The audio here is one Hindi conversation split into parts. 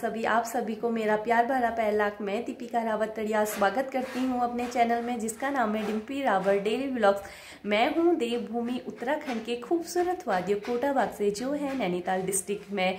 सभी, आप सभी को मेरा प्यार भरा पहलाक मैं दीपिका रावत तड़िया स्वागत करती हूँ अपने चैनल में, जिसका नाम है डिम्पी रावत डेली ब्लॉग्स मैं हूँ देवभूमि उत्तराखंड के खूबसूरत वादियों कोटाबाग से, जो है नैनीताल डिस्ट्रिक्ट में।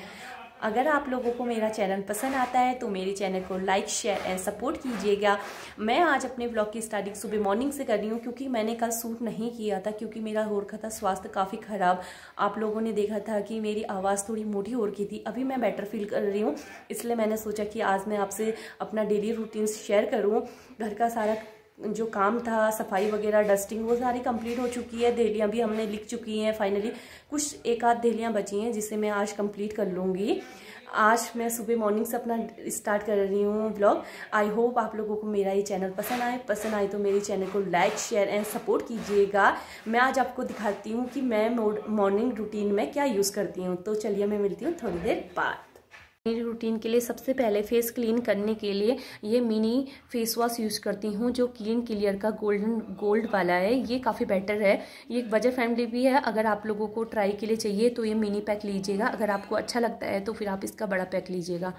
अगर आप लोगों को मेरा चैनल पसंद आता है तो मेरे चैनल को लाइक शेयर एंड सपोर्ट कीजिएगा। मैं आज अपने ब्लॉग की स्टार्टिंग सुबह मॉर्निंग से कर रही हूँ, क्योंकि मैंने कल सूट नहीं किया था, क्योंकि मेरा हो रखा था स्वास्थ्य काफ़ी ख़राब। आप लोगों ने देखा था कि मेरी आवाज़ थोड़ी मोटी हो रखी थी। अभी मैं बेटर फील कर रही हूँ, इसलिए मैंने सोचा कि आज मैं आपसे अपना डेली रूटीन शेयर करूँ। घर का सारा जो काम था, सफ़ाई वगैरह डस्टिंग वो सारी कंप्लीट हो चुकी है। दहलियाँ भी हमने लिख चुकी हैं फाइनली कुछ एक आध दहलियाँ बची हैं, जिसे मैं आज कंप्लीट कर लूँगी। आज मैं सुबह मॉर्निंग से अपना स्टार्ट कर रही हूँ ब्लॉग आई होप आप लोगों को मेरा ये चैनल पसंद आए। पसंद आए तो मेरे चैनल को लाइक शेयर एंड सपोर्ट कीजिएगा। मैं आज आपको दिखाती हूँ कि मैं मॉर्निंग रूटीन में क्या यूज़ करती हूँ। तो चलिए मैं मिलती हूँ थोड़ी देर बाद। मेरी रूटीन के लिए सबसे पहले फेस क्लीन करने के लिए ये मिनी फेस वॉश यूज़ करती हूँ, जो क्लीन क्लियर का गोल्डन गोल्ड वाला है। ये काफ़ी बेटर है। ये बजट फ्रेंडली भी है। अगर आप लोगों को ट्राई के लिए चाहिए तो ये मिनी पैक लीजिएगा। अगर आपको अच्छा लगता है तो फिर आप इसका बड़ा पैक लीजिएगा।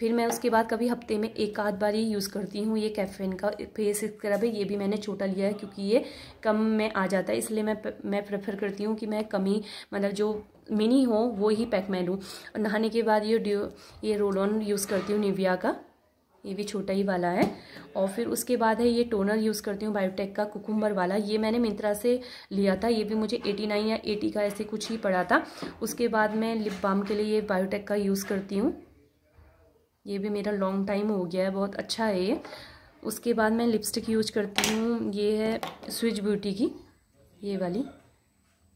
फिर मैं उसके बाद कभी हफ़्ते में एक आध बार ही यूज़ करती हूँ। ये कैफेन का फेस स्क्रब है। ये भी मैंने छोटा लिया है, क्योंकि ये कम में आ जाता है। इसलिए मैं मैं प्रेफर करती हूँ कि मैं कमी मतलब जो मिनी हो, वो ही पैक मैं लूँ नहाने के बाद ये ड्यू, ये रोल ऑन यूज़ करती हूँ निविया का। ये भी छोटा ही वाला है। और फिर उसके बाद है, ये टोनर यूज़ करती हूँ बायोटेक का कुकुम्बर वाला। ये मैंने मिंत्रा से लिया था। ये भी मुझे 89 या 80 का ऐसे कुछ ही पड़ा था। उसके बाद मैं लिप बाम के लिए ये बायोटेक का यूज़ करती हूँ। ये भी मेरा लॉन्ग टाइम हो गया है, बहुत अच्छा है ये। उसके बाद मैं लिपस्टिक यूज़ करती हूँ। ये है स्विच ब्यूटी की, ये वाली,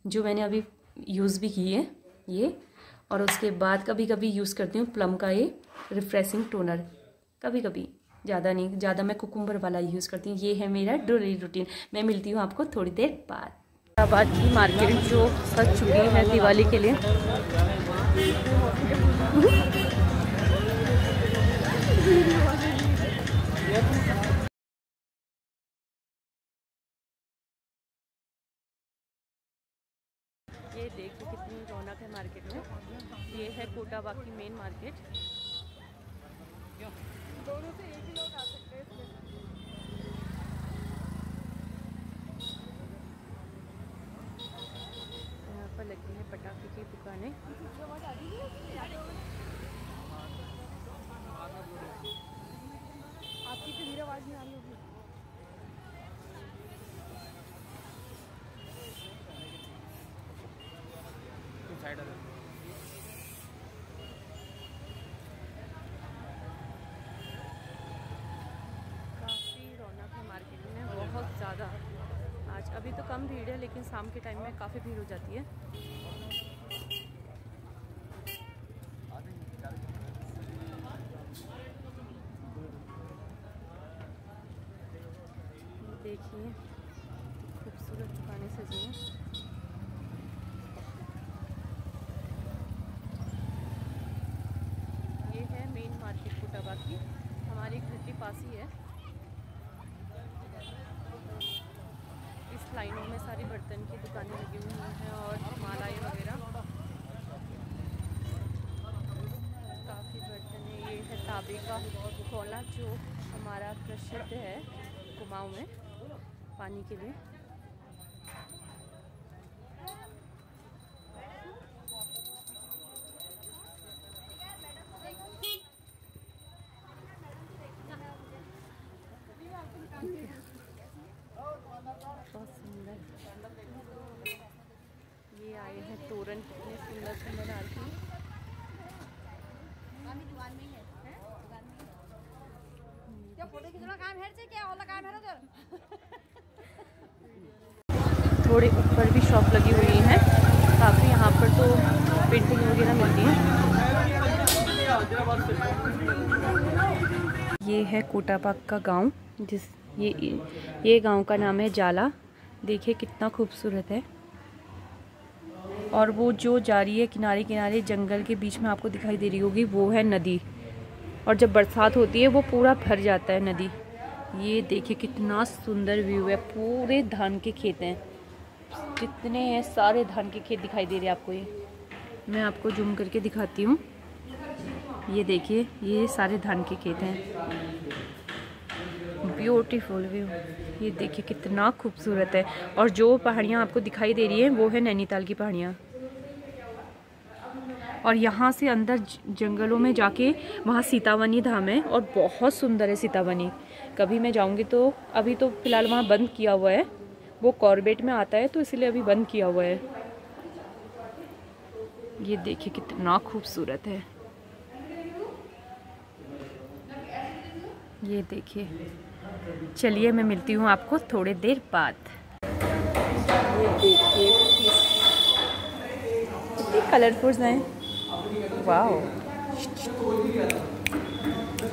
जो मैंने अभी यूज़ भी की है ये। और उसके बाद कभी कभी यूज़ करती हूँ प्लम का ये रिफ्रेशिंग टोनर कभी कभी ज़्यादा नहीं ज़्यादा मैं कुकुम्बर वाला यूज़ करती हूँ। ये है मेरा डेली रूटीन मैं मिलती हूँ आपको थोड़ी देर बाद। इलाहाबाद की मार्केट जो सज चुकी है दिवाली के लिए। ये देखिए कितनी रौनक है मार्केट में। ये है कोटाबाग की मेन मार्केट दोनों से एक ही लोग आ सकते हैं यहाँ पर लगी है पटाखे की दुकानें। आपकी तो आवाज़ नहीं आ रही होगी। साइड काफ़ी रौनक है मार्केट में, बहुत ज़्यादा। आज अभी तो कम भीड़ है, लेकिन शाम के टाइम में काफ़ी भीड़ हो जाती है देखिए खूबसूरत दुकानें सजी हैं बाकी हमारे घर के पास ही है। इस लाइनों में सारी बर्तन की दुकानें लगी हुई हैं और मालाएँ वगैरह। काफ़ी बर्तन है। ये है ताबे का खोला जो हमारा प्रसिद्ध है, कुमाऊँ में, पानी के लिए बहुत सुंदर ये आए हैं तोरण कितने सुंदर सुंदर आती थोड़े ऊपर भी शॉप लगी हुई है। काफ़ी यहाँ पर तो पेंटिंग वगैरह मिलती है। ये है कोटापाक का गाँव, जिस ये ये गाँव का नाम है जाला। देखिए कितना खूबसूरत है। और वो जो जा रही है किनारे किनारे जंगल के बीच में आपको दिखाई दे रही होगी, वो है नदी। और जब बरसात होती है, वो पूरा भर जाता है नदी। ये देखिए कितना सुंदर व्यू है, पूरे धान के खेत हैं। जितने हैं, सारे धान के खेत दिखाई दे रहे हैं आपको ये। मैं आपको जूम करके दिखाती हूँ। ये देखिए, ये सारे धान के खेत हैं। ब्यूटीफुल व्यू ये देखिए कितना खूबसूरत है। और जो पहाड़ियाँ आपको दिखाई दे रही हैं, वो है नैनीताल की पहाड़ियाँ। और यहाँ से अंदर जंगलों में जाके वहाँ सीतावनी धाम है और बहुत सुंदर है सीतावनी कभी मैं जाऊँगी तो अभी तो फ़िलहाल वहाँ बंद किया हुआ है। वो कॉर्बेट में आता है तो इसलिए अभी बंद किया हुआ है। ये देखिए कितना खूबसूरत है। ये देखिए। चलिए मैं मिलती हूँ आपको थोड़ी देर बाद। कलरफुल हैं। वाह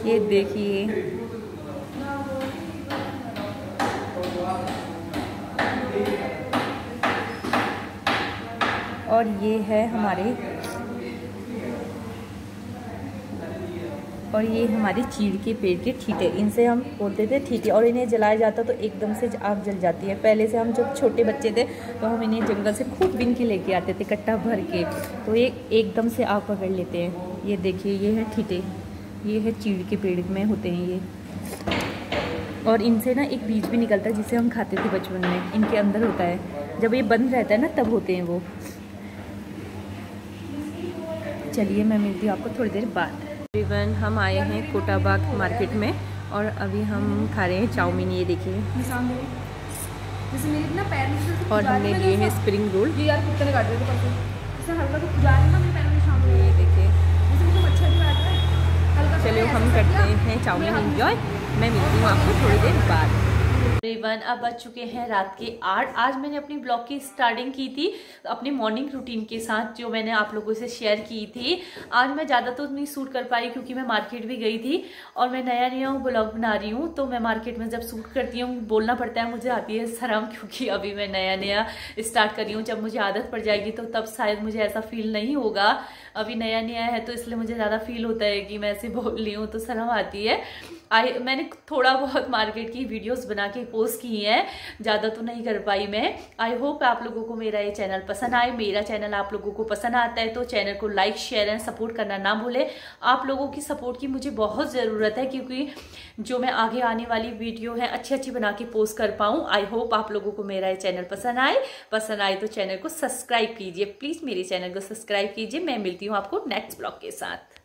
ये देखिए। और ये है हमारे और ये हमारे चीड़ के पेड़ के ठीटे इनसे हम बोलते थे ठीटे और इन्हें जलाया जाता तो एकदम से आग जल जाती है। पहले से हम जब छोटे बच्चे थे तो हम इन्हें जंगल से खूब बिन के लेके आते थे कट्टा भर के। तो ये एकदम से आग पकड़ लेते हैं। ये देखिए, ये है ठीटे ये है चीड़ के पेड़ में होते हैं ये। और इनसे ना एक बीज भी निकलता है जिसे हम खाते थे बचपन में। इनके अंदर होता है। जब ये बंद रहता है ना, तब होते हैं वो। चलिए, मैं मिलती हूँ आपको थोड़ी देर बाद। तकरीबन हम आए हैं कोटाबाग मार्केट में और अभी हम खा रहे हैं चाउमीन ये देखिए। और हमने लिए हैं स्प्रिंग रोल ये देखिए। चलो हम करते हैं चाउमीन इंजॉय मैं मिलती हूँ आपको थोड़ी देर बाद। तकरीबन अब बज चुके हैं रात के आठ। आज मैंने अपनी ब्लॉग की स्टार्टिंग की थी, अपनी मॉर्निंग रूटीन के साथ, जो मैंने आप लोगों से शेयर की थी। आज मैं ज़्यादा तो नहीं सूट कर पाई क्योंकि मैं मार्केट भी गई थी और मैं नया नया ब्लॉग बना रही हूँ तो मैं मार्केट में जब सूट करती हूँ, बोलना पड़ता है, मुझे आती है शर्म क्योंकि अभी मैं नया नया स्टार्ट कर रही हूँ। जब मुझे आदत पड़ जाएगी तो तब शायद मुझे ऐसा फील नहीं होगा। अभी नया नया है तो इसलिए मुझे ज़्यादा फील होता है कि मैं ऐसे बोल रही हूँ तो शर्म आती है। आई, मैंने थोड़ा बहुत मार्केट की वीडियोस बना के पोस्ट की हैं, ज़्यादा तो नहीं कर पाई मैं। आई होप आप लोगों को मेरा ये चैनल पसंद आए, मेरा चैनल आप लोगों को पसंद आता है तो चैनल को लाइक, शेयर एंड सपोर्ट करना ना भूले। आप लोगों की सपोर्ट की मुझे बहुत ज़रूरत है, क्योंकि जो मैं आगे आने वाली वीडियो है अच्छी अच्छी बना के पोस्ट कर पाऊँ। आई होप आप लोगों को मेरा ये चैनल पसंद आए। पसंद आए तो चैनल को सब्सक्राइब कीजिए। प्लीज़ मेरे चैनल को सब्सक्राइब कीजिए। मैं मिलती हूँ आपको नेक्स्ट ब्लॉग के साथ।